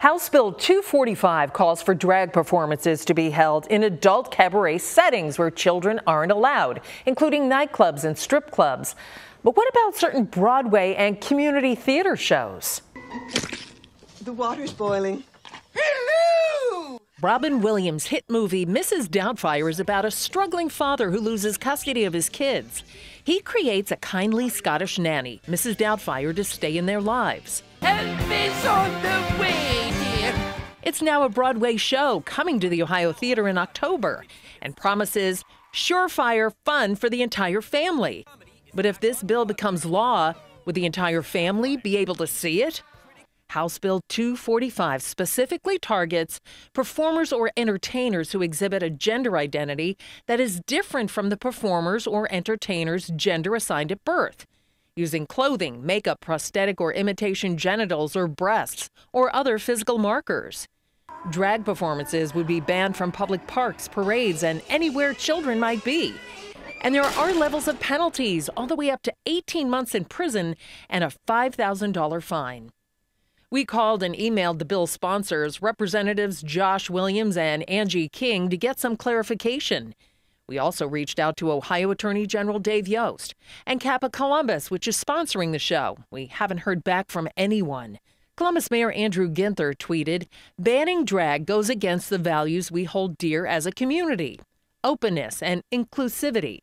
House Bill 245 calls for drag performances to be held in adult cabaret settings where children aren't allowed, including nightclubs and strip clubs. But what about certain Broadway and community theater shows? The water's boiling. Hello! Robin Williams' hit movie Mrs. Doubtfire is about a struggling father who loses custody of his kids. He creates a kindly Scottish nanny, Mrs. Doubtfire, to stay in their lives. Elvis on the way, dear. It's now a Broadway show coming to the Ohio Theater in October and promises surefire fun for the entire family. But if this bill becomes law, would the entire family be able to see it? House Bill 245 specifically targets performers or entertainers who exhibit a gender identity that is different from the performers or entertainers' gender assigned at birth using clothing, makeup, prosthetic or imitation genitals or breasts, or other physical markers. Drag performances would be banned from public parks, parades, and anywhere children might be. And there are levels of penalties, all the way up to 18 months in prison and a $5,000 fine. We called and emailed the bill sponsors, Representatives Josh Williams and Angie King, to get some clarification. We also reached out to Ohio Attorney General Dave Yost and CAPA Columbus, which is sponsoring the show. We haven't heard back from anyone. Columbus Mayor Andrew Ginther tweeted, Banning drag goes against the values we hold dear as a community openness and inclusivity.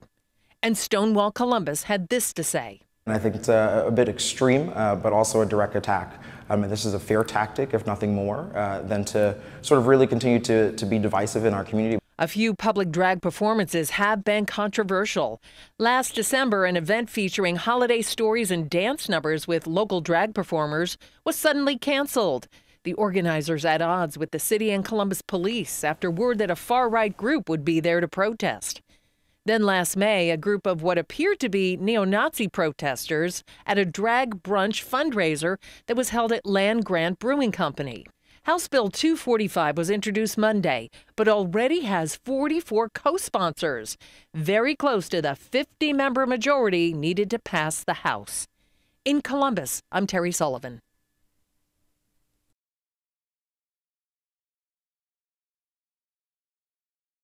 And Stonewall Columbus had this to say. And I think it's a, a bit extreme, uh, but also a direct attack. I mean, this is a fair tactic, if nothing more, uh, than to sort of really continue to, to be divisive in our community. A few public drag performances have been controversial. Last December, an event featuring holiday stories and dance numbers with local drag performers was suddenly canceled. The organizers at odds with the city and Columbus police after word that a far right group would be there to protest. Then last May, a group of what appeared to be neo Nazi protesters at a drag brunch fundraiser that was held at Land Grant Brewing Company. House Bill 245 was introduced Monday, but already has 44 co sponsors, very close to the 50 member majority needed to pass the House. In Columbus, I'm Terry Sullivan.